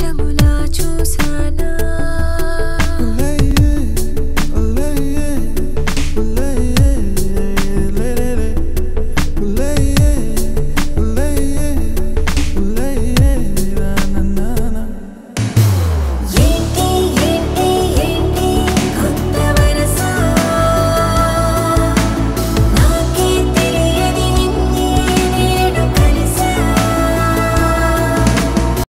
chamou